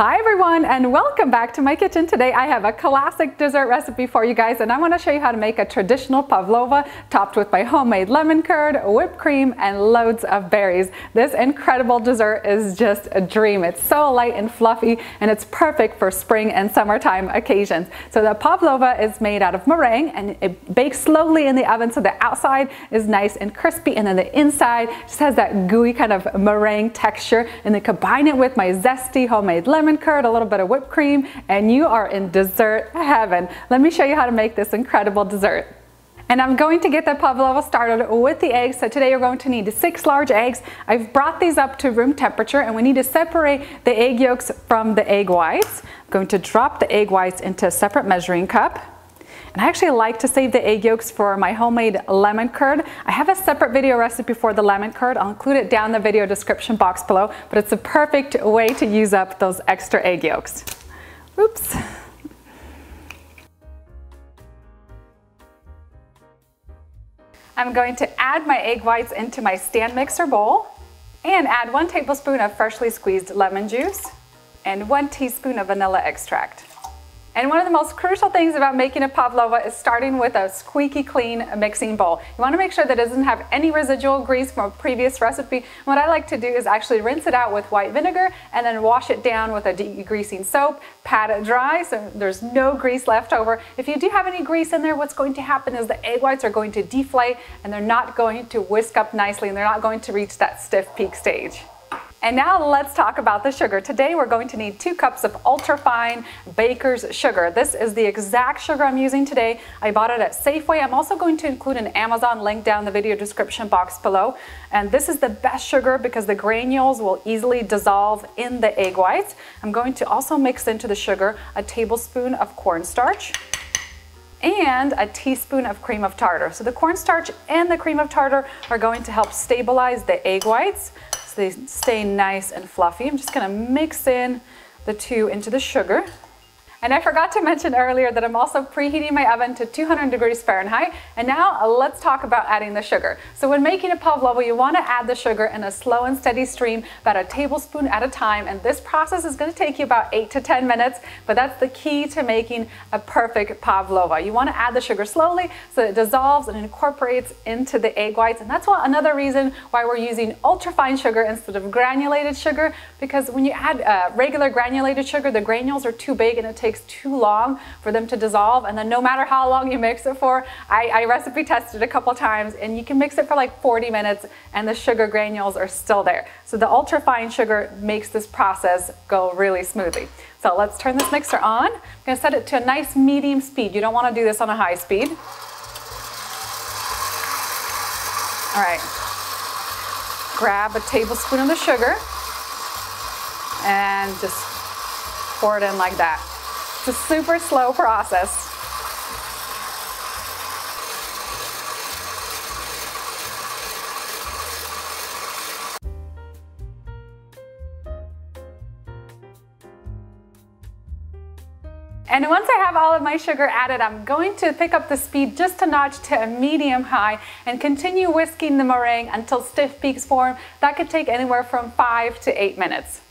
Hi everyone and welcome back to my kitchen. Today I have a classic dessert recipe for you guys and I want to show you how to make a traditional pavlova topped with my homemade lemon curd, whipped cream and loads of berries. This incredible dessert is just a dream. It's so light and fluffy and it's perfect for spring and summertime occasions. So the pavlova is made out of meringue and it bakes slowly in the oven so the outside is nice and crispy and then the inside just has that gooey kind of meringue texture and then combine it with my zesty homemade lemon lemon curd, a little bit of whipped cream, and you are in dessert heaven. Let me show you how to make this incredible dessert. And I'm going to get the pavlova started with the eggs. So today you're going to need six large eggs. I've brought these up to room temperature and we need to separate the egg yolks from the egg whites. I'm going to drop the egg whites into a separate measuring cup. And I actually like to save the egg yolks for my homemade lemon curd. I have a separate video recipe for the lemon curd. I'll include it down in the video description box below, but it's a perfect way to use up those extra egg yolks. Oops. I'm going to add my egg whites into my stand mixer bowl and add one tablespoon of freshly squeezed lemon juice and one teaspoon of vanilla extract. And one of the most crucial things about making a pavlova is starting with a squeaky clean mixing bowl. You want to make sure that it doesn't have any residual grease from a previous recipe. What I like to do is actually rinse it out with white vinegar and then wash it down with a degreasing soap, pat it dry so there's no grease left over. If you do have any grease in there, what's going to happen is the egg whites are going to deflate and they're not going to whisk up nicely and they're not going to reach that stiff peak stage. And now let's talk about the sugar. Today we're going to need two cups of ultra-fine baker's sugar. This is the exact sugar I'm using today. I bought it at Safeway. I'm also going to include an Amazon link down the video description box below. And this is the best sugar because the granules will easily dissolve in the egg whites. I'm going to also mix into the sugar a tablespoon of cornstarch and a teaspoon of cream of tartar. So the cornstarch and the cream of tartar are going to help stabilize the egg whites they stay nice and fluffy. I'm just gonna mix in the two into the sugar. And I forgot to mention earlier that I'm also preheating my oven to 200 degrees Fahrenheit. And now uh, let's talk about adding the sugar. So when making a pavlova, you want to add the sugar in a slow and steady stream, about a tablespoon at a time. And this process is going to take you about 8 to 10 minutes, but that's the key to making a perfect pavlova. You want to add the sugar slowly so it dissolves and incorporates into the egg whites. And that's why another reason why we're using ultrafine sugar instead of granulated sugar, because when you add uh, regular granulated sugar, the granules are too big and it takes takes too long for them to dissolve. And then no matter how long you mix it for, I, I recipe tested a couple times and you can mix it for like 40 minutes and the sugar granules are still there. So the ultra fine sugar makes this process go really smoothly. So let's turn this mixer on. I'm gonna set it to a nice medium speed. You don't wanna do this on a high speed. All right, grab a tablespoon of the sugar and just pour it in like that. It's a super slow process. And once I have all of my sugar added, I'm going to pick up the speed just a notch to a medium high and continue whisking the meringue until stiff peaks form. That could take anywhere from five to eight minutes.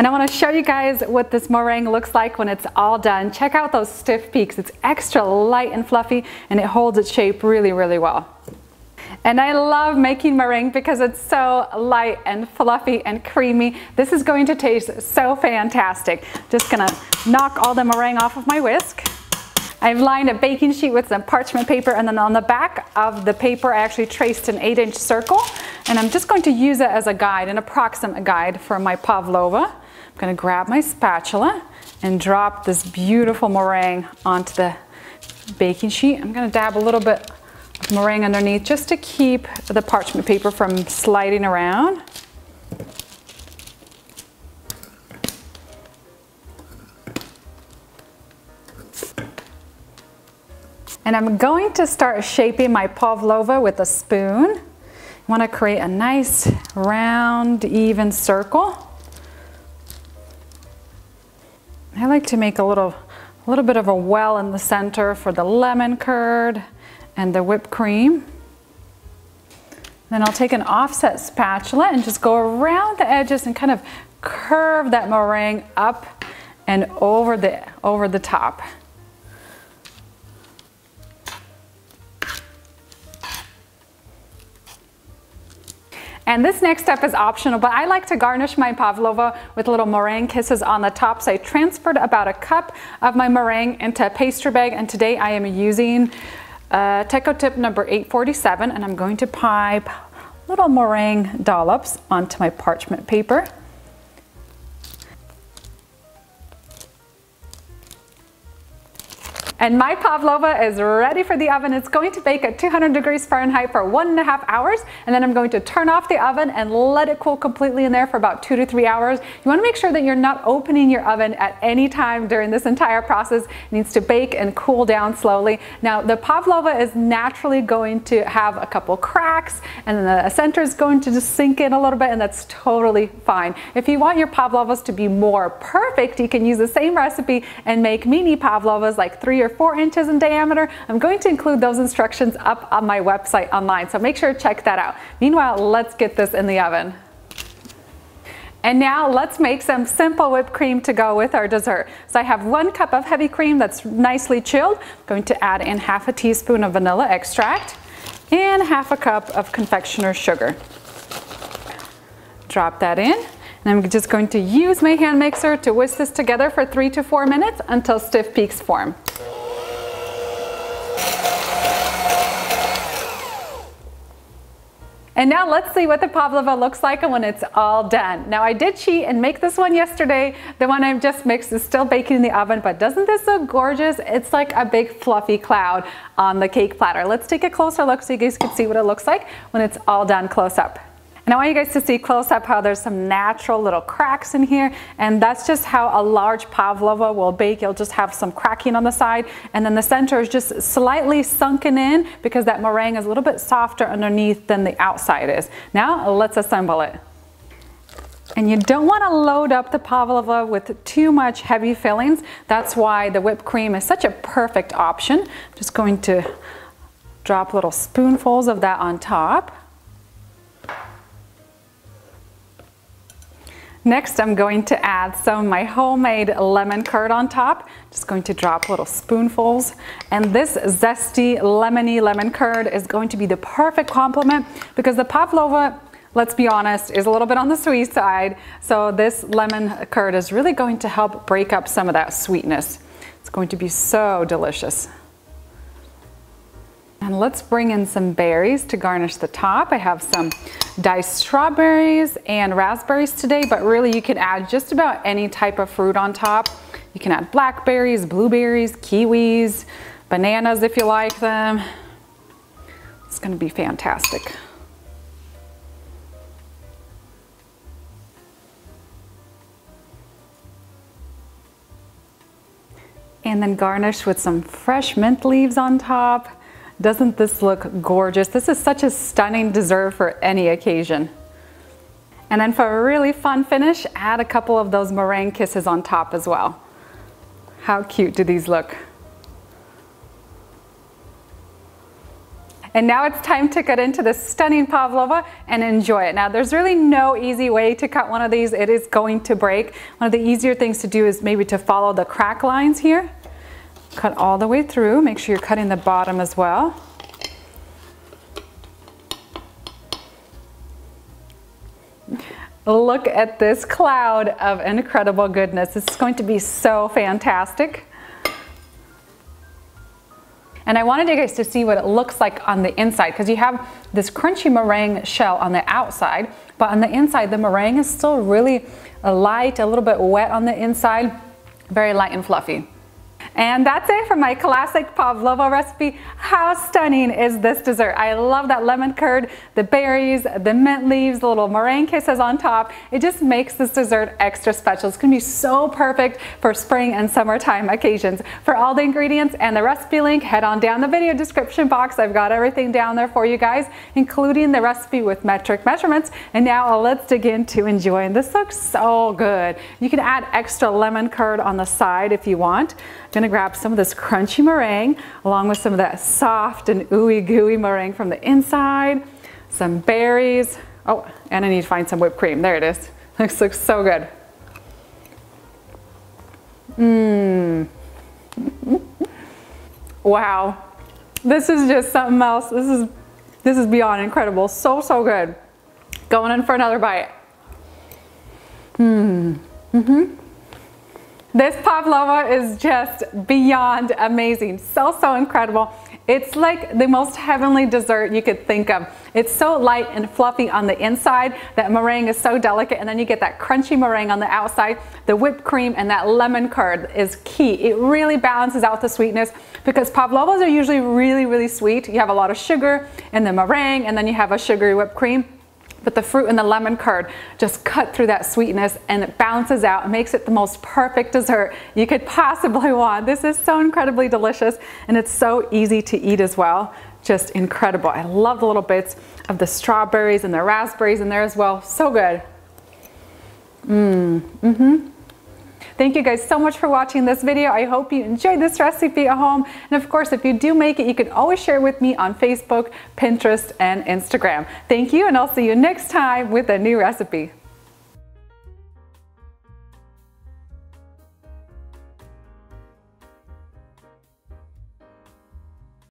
And I want to show you guys what this meringue looks like when it's all done. Check out those stiff peaks. It's extra light and fluffy and it holds its shape really, really well. And I love making meringue because it's so light and fluffy and creamy. This is going to taste so fantastic. Just gonna knock all the meringue off of my whisk. I've lined a baking sheet with some parchment paper and then on the back of the paper I actually traced an 8 inch circle and I'm just going to use it as a guide, an approximate guide for my pavlova I'm gonna grab my spatula and drop this beautiful meringue onto the baking sheet. I'm gonna dab a little bit of meringue underneath just to keep the parchment paper from sliding around. And I'm going to start shaping my pavlova with a spoon. I want to create a nice round even circle. I like to make a little, a little bit of a well in the center for the lemon curd and the whipped cream. Then I'll take an offset spatula and just go around the edges and kind of curve that meringue up and over the, over the top. And this next step is optional, but I like to garnish my pavlova with little meringue kisses on the top. So I transferred about a cup of my meringue into a pastry bag, and today I am using uh, Ateco tip number 847, and I'm going to pipe little meringue dollops onto my parchment paper. And my pavlova is ready for the oven. It's going to bake at 200 degrees Fahrenheit for one and a half hours. And then I'm going to turn off the oven and let it cool completely in there for about two to three hours. You wanna make sure that you're not opening your oven at any time during this entire process. It needs to bake and cool down slowly. Now the pavlova is naturally going to have a couple cracks and then the center is going to just sink in a little bit and that's totally fine. If you want your pavlovas to be more perfect, you can use the same recipe and make mini pavlovas like three or four inches in diameter. I'm going to include those instructions up on my website online, so make sure to check that out. Meanwhile, let's get this in the oven. And now let's make some simple whipped cream to go with our dessert. So I have one cup of heavy cream that's nicely chilled. I'm going to add in half a teaspoon of vanilla extract and half a cup of confectioner's sugar. Drop that in. And I'm just going to use my hand mixer to whisk this together for three to four minutes until stiff peaks form. And now let's see what the pavlova looks like when it's all done. Now I did cheat and make this one yesterday. The one I've just mixed is still baking in the oven, but doesn't this look gorgeous? It's like a big fluffy cloud on the cake platter. Let's take a closer look so you guys can see what it looks like when it's all done close up. And I want you guys to see close up how there's some natural little cracks in here. And that's just how a large pavlova will bake. You'll just have some cracking on the side. And then the center is just slightly sunken in because that meringue is a little bit softer underneath than the outside is. Now let's assemble it. And you don't want to load up the pavlova with too much heavy fillings. That's why the whipped cream is such a perfect option. Just going to drop little spoonfuls of that on top. Next, I'm going to add some of my homemade lemon curd on top. Just going to drop little spoonfuls. And this zesty, lemony lemon curd is going to be the perfect complement because the pavlova, let's be honest, is a little bit on the sweet side. So this lemon curd is really going to help break up some of that sweetness. It's going to be so delicious. And let's bring in some berries to garnish the top. I have some diced strawberries and raspberries today, but really you can add just about any type of fruit on top. You can add blackberries, blueberries, kiwis, bananas if you like them. It's gonna be fantastic. And then garnish with some fresh mint leaves on top. Doesn't this look gorgeous? This is such a stunning dessert for any occasion. And then for a really fun finish, add a couple of those meringue kisses on top as well. How cute do these look? And now it's time to cut into this stunning pavlova and enjoy it. Now there's really no easy way to cut one of these. It is going to break. One of the easier things to do is maybe to follow the crack lines here. Cut all the way through. Make sure you're cutting the bottom as well. Look at this cloud of incredible goodness. It's going to be so fantastic. And I wanted you guys to see what it looks like on the inside because you have this crunchy meringue shell on the outside, but on the inside the meringue is still really light, a little bit wet on the inside, very light and fluffy. And that's it for my classic pavlova recipe. How stunning is this dessert? I love that lemon curd, the berries, the mint leaves, the little meringue kisses on top. It just makes this dessert extra special. It's gonna be so perfect for spring and summertime occasions. For all the ingredients and the recipe link, head on down the video description box. I've got everything down there for you guys, including the recipe with metric measurements. And now uh, let's dig into enjoying. This looks so good. You can add extra lemon curd on the side if you want. Gonna grab some of this crunchy meringue along with some of that soft and ooey gooey meringue from the inside. some berries. Oh, and I need to find some whipped cream. There it is. This looks so good. Mmm. wow. This is just something else. This is this is beyond incredible. So, so good. Going in for another bite. Mmm. Mm-hmm. This pavlova is just beyond amazing. So, so incredible. It's like the most heavenly dessert you could think of. It's so light and fluffy on the inside. That meringue is so delicate and then you get that crunchy meringue on the outside. The whipped cream and that lemon curd is key. It really balances out the sweetness because pavlovas are usually really, really sweet. You have a lot of sugar in the meringue and then you have a sugary whipped cream but the fruit and the lemon curd just cut through that sweetness and it balances out and makes it the most perfect dessert you could possibly want. This is so incredibly delicious and it's so easy to eat as well. Just incredible. I love the little bits of the strawberries and the raspberries in there as well. So good. Mmm. Mm-hmm. Thank you guys so much for watching this video. I hope you enjoyed this recipe at home. And of course, if you do make it, you can always share it with me on Facebook, Pinterest, and Instagram. Thank you, and I'll see you next time with a new recipe.